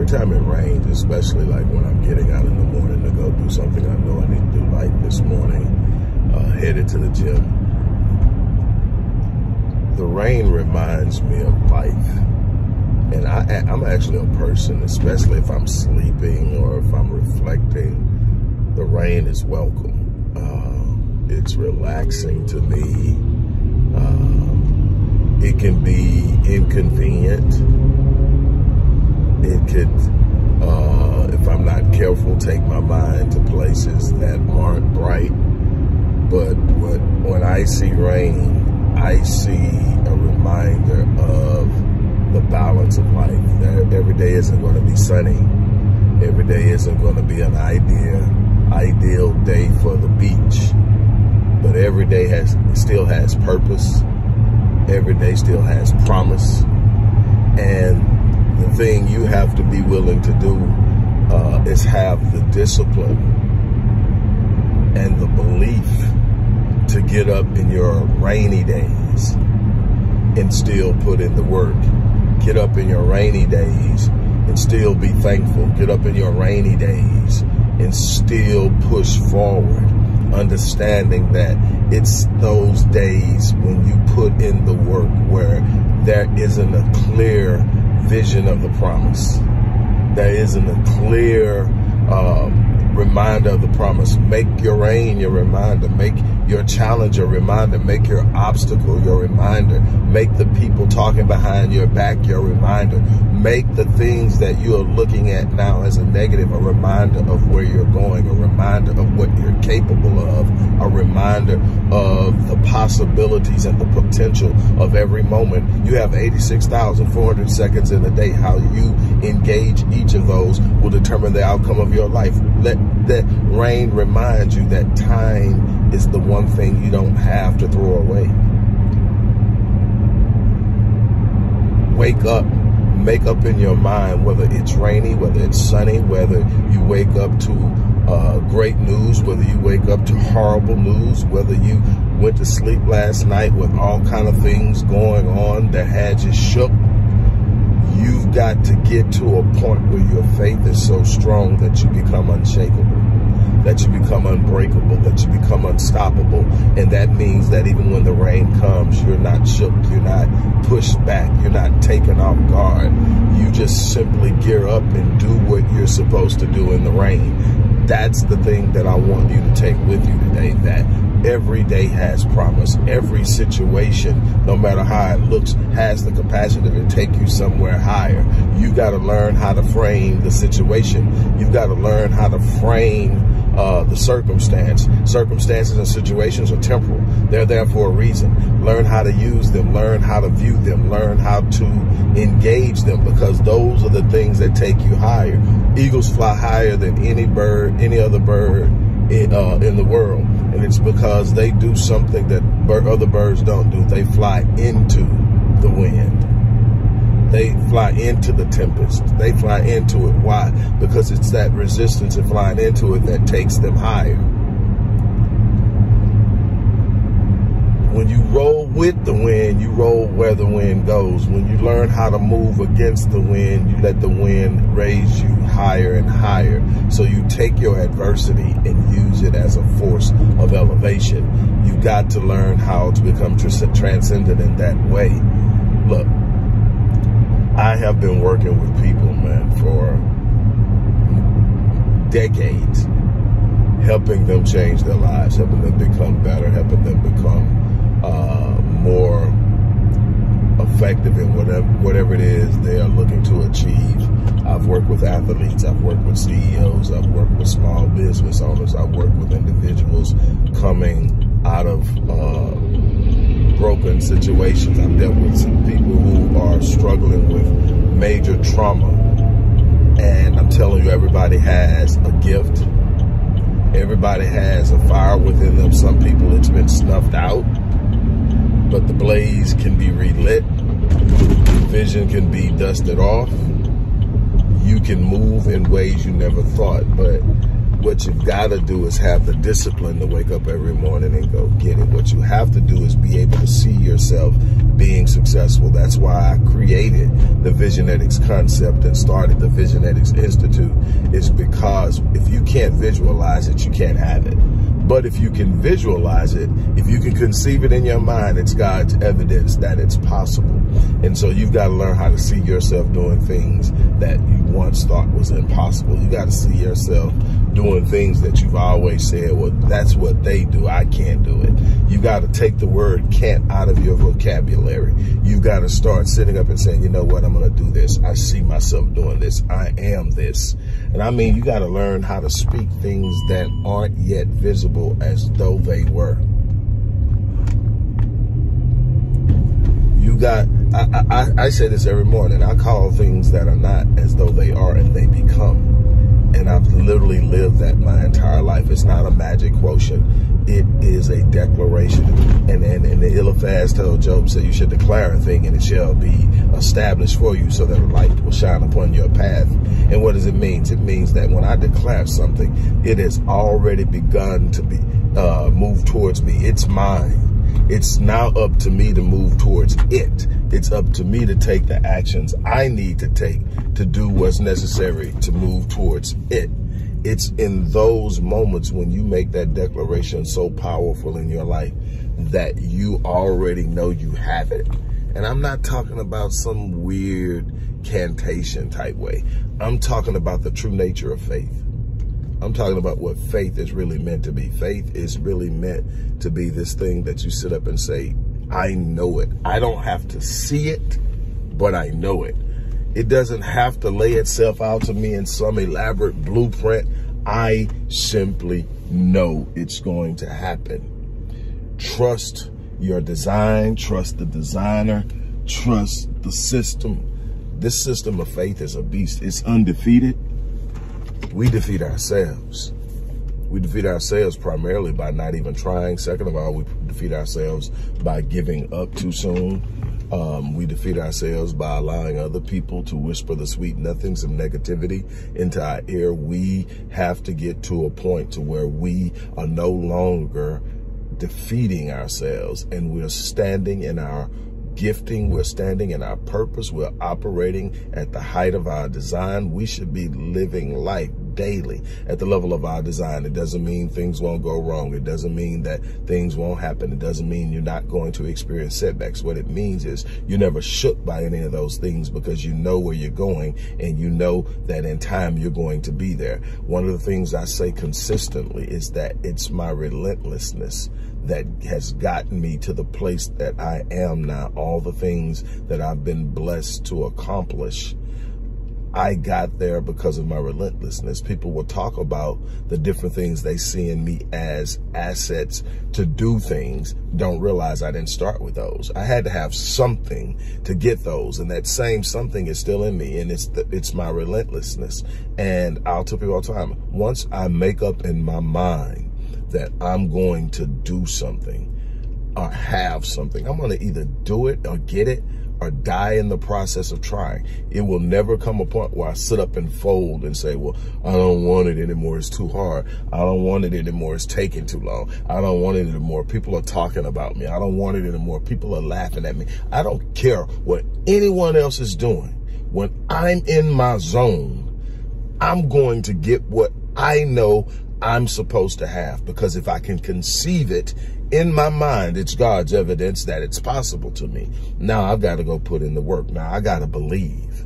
Every time it rains, especially like when I'm getting out in the morning to go do something I know I need to do, like this morning, uh, headed to the gym. The rain reminds me of life and I, am actually a person, especially if I'm sleeping or if I'm reflecting, the rain is welcome. Uh, it's relaxing to me. Uh, it can be inconvenient. It could, uh, if I'm not careful, take my mind to places that aren't bright. But when I see rain, I see a reminder of the balance of life. Every day isn't going to be sunny. Every day isn't going to be an idea, ideal day for the beach. But every day has still has purpose. Every day still has promise. And the thing you have to be willing to do uh, is have the discipline and the belief to get up in your rainy days and still put in the work Get up in your rainy days and still be thankful. Get up in your rainy days and still push forward, understanding that it's those days when you put in the work where there isn't a clear vision of the promise. There isn't a clear um, reminder of the promise. Make your rain your reminder. Make your challenge your reminder. Make your obstacle your reminder. Make the people talking behind your back your reminder. Make the things that you are looking at now as a negative a reminder of where you're going, a reminder of what you're capable of, a reminder of the possibilities and the potential of every moment. You have 86,400 seconds in a day. How you engage each of those will determine the outcome of your life. Let that rain remind you that time is the one thing you don't have to throw away. Wake up, make up in your mind whether it's rainy, whether it's sunny, whether you wake up to uh, great news, whether you wake up to horrible news, whether you went to sleep last night with all kind of things going on that had you shook. You've got to get to a point where your faith is so strong that you become unshakable, that you become unbreakable, that you become unstoppable. And that means that even when the rain comes, you're not shook, you're not pushed back, you're not taken off guard. You just simply gear up and do what you're supposed to do in the rain. That's the thing that I want you to take with you today, that every day has promise. Every situation, no matter how it looks, has the capacity to take you somewhere higher. You got to learn how to frame the situation. You've got to learn how to frame uh, the circumstance. Circumstances and situations are temporal. They're there for a reason. Learn how to use them. Learn how to view them. Learn how to engage them because those are the things that take you higher. Eagles fly higher than any bird, any other bird in, uh, in the world and it's because they do something that other birds don't do. They fly into the wind. They fly into the tempest. They fly into it. Why? Because it's that resistance of flying into it that takes them higher. When you roll with the wind, you roll where the wind goes. When you learn how to move against the wind, you let the wind raise you higher and higher. So you take your adversity and use it as a force of elevation. You got to learn how to become transcendent in that way. Look, I have been working with people, man, for decades, helping them change their lives, helping them become better, helping them become uh, more effective in whatever whatever it is they are looking to achieve. I've worked with athletes, I've worked with CEOs, I've worked with small business owners, I've worked with individuals coming out of uh, broken situations. I've dealt with some people who are struggling with major trauma. And I'm telling you, everybody has a gift. Everybody has a fire within them. Some people, it's been snuffed out but the blaze can be relit. Vision can be dusted off. You can move in ways you never thought, but what you've got to do is have the discipline to wake up every morning and go get it. What you have to do is be able to see yourself being successful. That's why I created the Visionetics concept and started the Visionetics Institute is because if you can't visualize it, you can't have it. But if you can visualize it, if you can conceive it in your mind, it's God's evidence that it's possible. And so you've got to learn how to see yourself doing things that you once thought was impossible. You got to see yourself doing things that you've always said, well, that's what they do. I can't do it. You got to take the word can't out of your vocabulary. You got to start sitting up and saying, you know what, I'm going to do this. I see myself doing this. I am this. And I mean, you got to learn how to speak things that aren't yet visible as though they were. You got, I, I, I say this every morning. I call things that are not as though they are and they become and I've literally lived that my entire life. It's not a magic quotient. It is a declaration. And then in the Eliphaz told Job, said you should declare a thing and it shall be established for you so that light will shine upon your path. And what does it mean? It means that when I declare something, it has already begun to be uh, move towards me. It's mine. It's now up to me to move towards it. It's up to me to take the actions I need to take to do what's necessary to move towards it. It's in those moments when you make that declaration so powerful in your life that you already know you have it. And I'm not talking about some weird cantation type way. I'm talking about the true nature of faith. I'm talking about what faith is really meant to be. Faith is really meant to be this thing that you sit up and say, I know it. I don't have to see it, but I know it. It doesn't have to lay itself out to me in some elaborate blueprint. I simply know it's going to happen. Trust your design, trust the designer, trust the system. This system of faith is a beast. It's undefeated we defeat ourselves. We defeat ourselves primarily by not even trying. Second of all, we defeat ourselves by giving up too soon. Um, we defeat ourselves by allowing other people to whisper the sweet nothings of negativity into our ear. We have to get to a point to where we are no longer defeating ourselves and we're standing in our gifting. We're standing in our purpose. We're operating at the height of our design. We should be living life daily at the level of our design. It doesn't mean things won't go wrong. It doesn't mean that things won't happen. It doesn't mean you're not going to experience setbacks. What it means is you're never shook by any of those things because you know where you're going and you know that in time you're going to be there. One of the things I say consistently is that it's my relentlessness that has gotten me to the place that I am now. All the things that I've been blessed to accomplish I got there because of my relentlessness. People will talk about the different things they see in me as assets to do things, don't realize I didn't start with those. I had to have something to get those. And that same something is still in me. And it's the, it's my relentlessness. And I'll tell people all the time, once I make up in my mind that I'm going to do something or have something, I'm going to either do it or get it or die in the process of trying. It will never come a point where I sit up and fold and say, well, I don't want it anymore. It's too hard. I don't want it anymore. It's taking too long. I don't want it anymore. People are talking about me. I don't want it anymore. People are laughing at me. I don't care what anyone else is doing. When I'm in my zone, I'm going to get what I know I'm supposed to have because if I can conceive it in my mind, it's God's evidence that it's possible to me. Now I've got to go put in the work. Now I got to believe.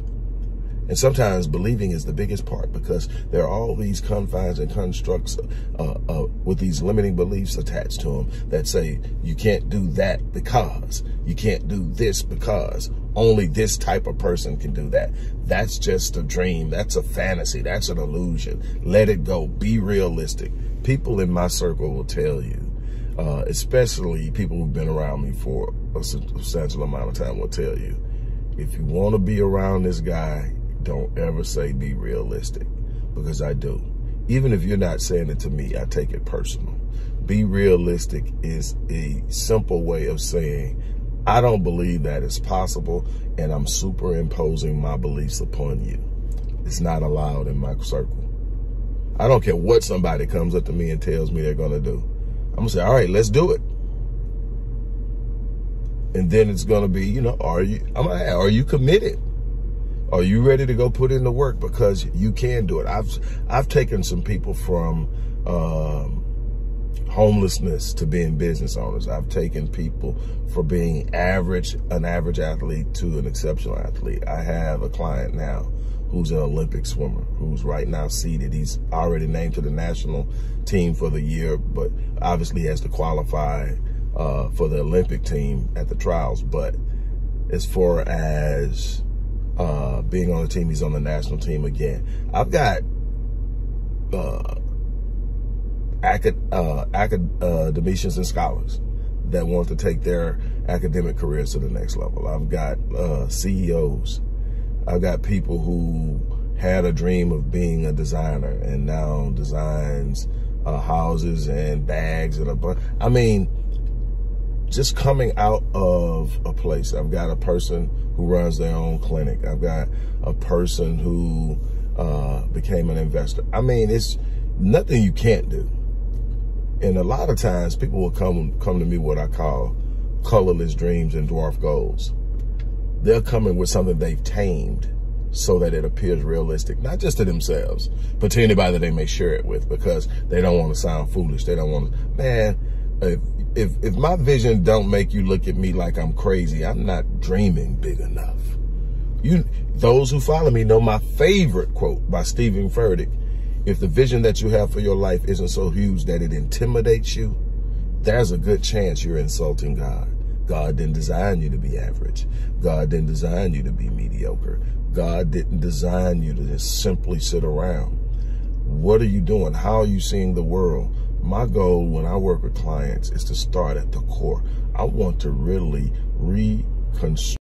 And sometimes believing is the biggest part because there are all these confines and constructs uh, uh, with these limiting beliefs attached to them that say you can't do that because, you can't do this because, only this type of person can do that. That's just a dream. That's a fantasy. That's an illusion. Let it go. Be realistic. People in my circle will tell you, uh, especially people who've been around me for a substantial amount of time will tell you, if you want to be around this guy, don't ever say be realistic because I do. Even if you're not saying it to me, I take it personal. Be realistic is a simple way of saying, I don't believe that it's possible and I'm superimposing my beliefs upon you. It's not allowed in my circle. I don't care what somebody comes up to me and tells me they're going to do. I'm to say, all right, let's do it. And then it's to be, you know, are you, I'm to ask, are you committed? Are you ready to go put in the work? Because you can do it. I've, I've taken some people from, um, homelessness to being business owners. I've taken people from being average, an average athlete to an exceptional athlete. I have a client now who's an Olympic swimmer, who's right now seated. He's already named to the national team for the year, but obviously has to qualify uh, for the Olympic team at the trials. But as far as uh, being on the team, he's on the national team again. I've got uh, acad uh, academicians and scholars that want to take their academic careers to the next level. I've got uh, CEOs I've got people who had a dream of being a designer and now designs uh, houses and bags and a bunch. I mean, just coming out of a place. I've got a person who runs their own clinic. I've got a person who uh, became an investor. I mean, it's nothing you can't do. And a lot of times people will come come to me what I call colorless dreams and dwarf goals they're coming with something they've tamed so that it appears realistic, not just to themselves, but to anybody that they may share it with because they don't want to sound foolish. They don't want to, man, if, if, if my vision don't make you look at me like I'm crazy, I'm not dreaming big enough. You, those who follow me know my favorite quote by Steven Furtick. If the vision that you have for your life isn't so huge that it intimidates you, there's a good chance you're insulting God. God didn't design you to be average. God didn't design you to be mediocre. God didn't design you to just simply sit around. What are you doing? How are you seeing the world? My goal when I work with clients is to start at the core. I want to really reconstruct.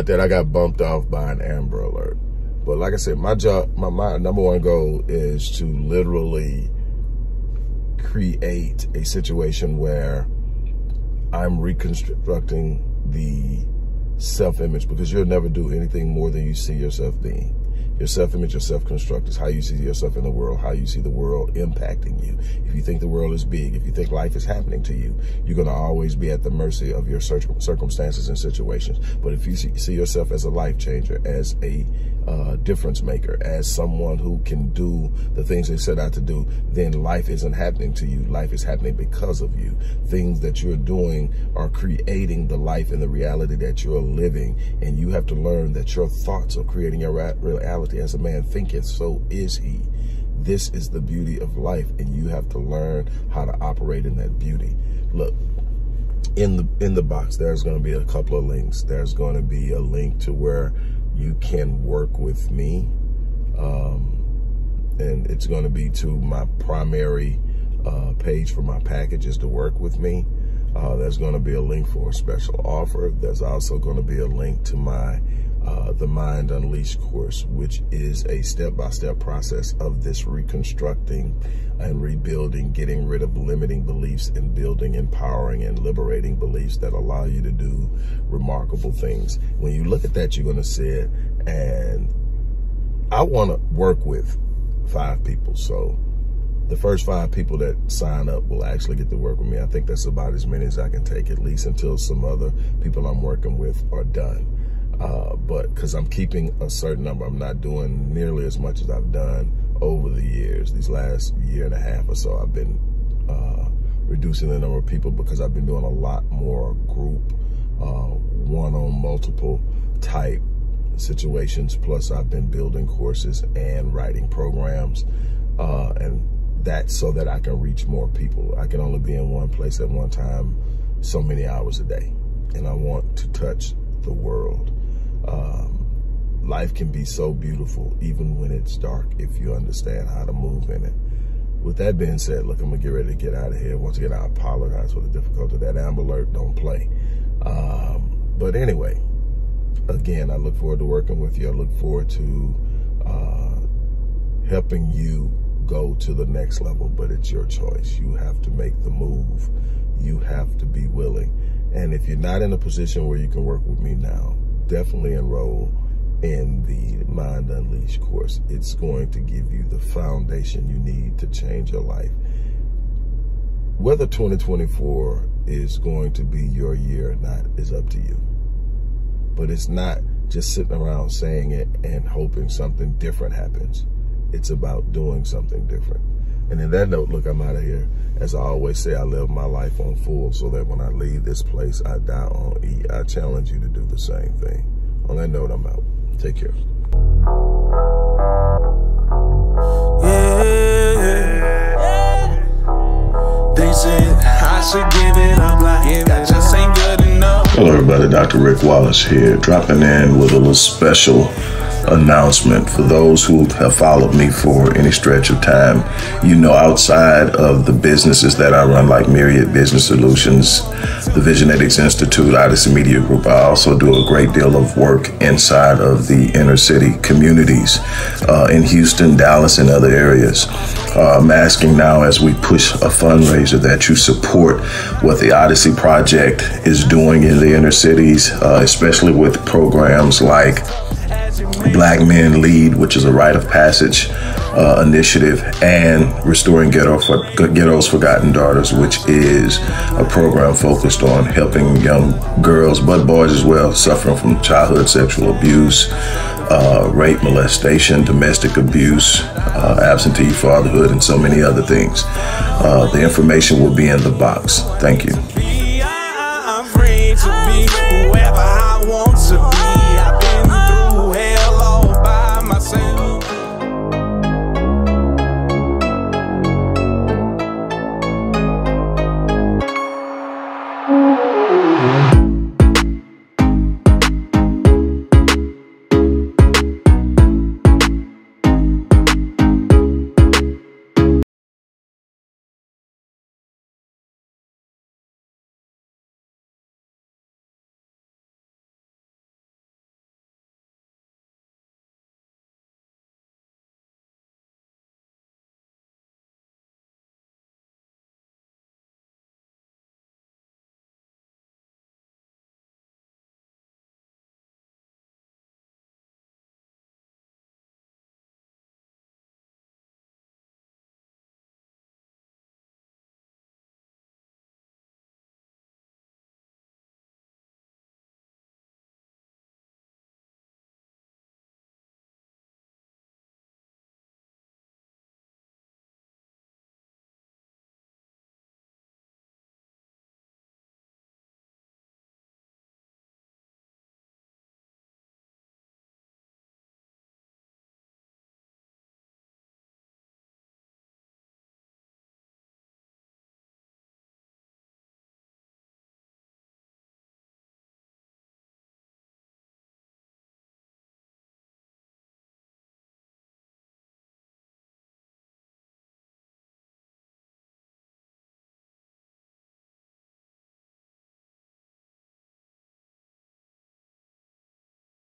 About that. I got bumped off by an Amber Alert. But like I said, my job, my, my number one goal is to literally create a situation where I'm reconstructing the self-image because you'll never do anything more than you see yourself being. Your self-image, your self-construct is how you see yourself in the world, how you see the world impacting you. If you think the world is big, if you think life is happening to you, you're going to always be at the mercy of your circumstances and situations. But if you see yourself as a life changer, as a uh, difference maker, as someone who can do the things they set out to do, then life isn't happening to you. Life is happening because of you. Things that you're doing are creating the life and the reality that you're living. And you have to learn that your thoughts are creating your reality as a man thinketh, so is he. This is the beauty of life, and you have to learn how to operate in that beauty. Look, in the in the box, there's going to be a couple of links. There's going to be a link to where you can work with me, um, and it's going to be to my primary uh, page for my packages to work with me. Uh, there's going to be a link for a special offer. There's also going to be a link to my uh, the Mind Unleashed course, which is a step-by-step -step process of this reconstructing and rebuilding, getting rid of limiting beliefs and building empowering and liberating beliefs that allow you to do remarkable things. When you look at that, you're going to see it. And I want to work with five people. So the first five people that sign up will actually get to work with me. I think that's about as many as I can take, at least until some other people I'm working with are done. Uh, but because I'm keeping a certain number, I'm not doing nearly as much as I've done over the years. These last year and a half or so, I've been uh, reducing the number of people because I've been doing a lot more group, uh, one on multiple type situations. Plus, I've been building courses and writing programs, uh, and that's so that I can reach more people. I can only be in one place at one time so many hours a day, and I want to touch the world. Um, life can be so beautiful even when it's dark if you understand how to move in it. with that being said, look, I'm gonna get ready to get out of here. Once again, I apologize for the difficulty. That Amber Alert don't play. Um, but anyway, again, I look forward to working with you. I look forward to uh, helping you go to the next level, but it's your choice. You have to make the move. You have to be willing. And if you're not in a position where you can work with me now, definitely enroll in the Mind Unleashed course. It's going to give you the foundation you need to change your life. Whether 2024 is going to be your year or not is up to you. But it's not just sitting around saying it and hoping something different happens. It's about doing something different. And in that note, look, I'm out of here. As I always say, I live my life on full so that when I leave this place, I die on E. I challenge you to do the same thing. On that note, I'm out. Take care. Yeah. They said I should give it up like that just ain't good enough. Hello, everybody. Dr. Rick Wallace here, dropping in with a little special announcement for those who have followed me for any stretch of time. You know, outside of the businesses that I run, like Myriad Business Solutions, the Visionetics Institute, Odyssey Media Group, I also do a great deal of work inside of the inner city communities uh, in Houston, Dallas, and other areas. Uh, I'm asking now as we push a fundraiser that you support what the Odyssey Project is doing in the inner cities, uh, especially with programs like Black Men Lead, which is a rite of passage uh, initiative, and Restoring Ghetto for, Ghetto's Forgotten Daughters, which is a program focused on helping young girls, but boys as well, suffering from childhood sexual abuse, uh, rape, molestation, domestic abuse, uh, absentee fatherhood, and so many other things. Uh, the information will be in the box. Thank you.